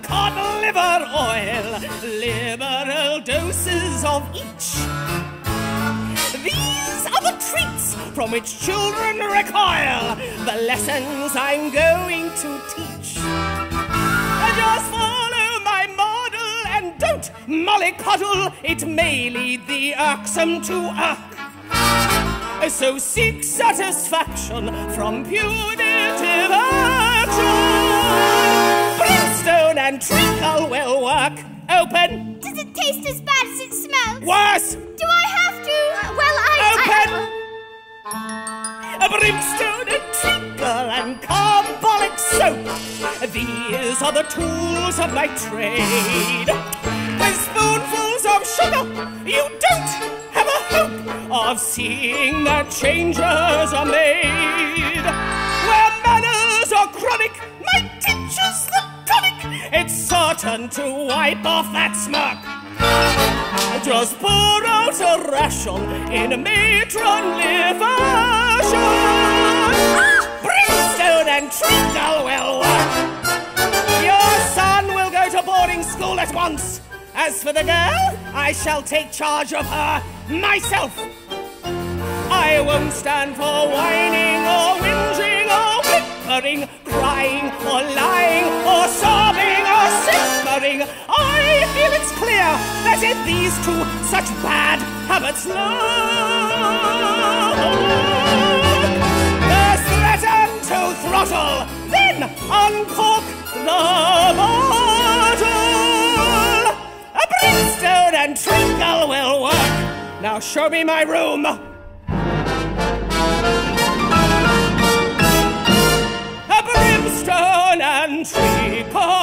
cod liver oil, liberal doses of each. These are the treats from which children recoil, the lessons I'm going to teach. Just follow my model and don't mollycoddle, it may lead the irksome to irk. So seek satisfaction from punitive action. And treacle will work. Open. Does it taste as bad as it smells? Worse. Do I have to? Uh, well, I. Open. A brimstone and treacle and carbolic soap. These are the tools of my trade. With spoonfuls of sugar, you don't have a hope of seeing that changes are made. Where manners Certain to wipe off that smirk. Just pour out a ration in a matronly fashion. Brimstone and treacle will work. Your son will go to boarding school at once. As for the girl, I shall take charge of her myself. I won't stand for whining or whinging I feel it's clear that if these two such bad habits lurk, first threaten to throttle, then uncork the bottle. A brimstone and treacle will work. Now show me my room. A brimstone and treacle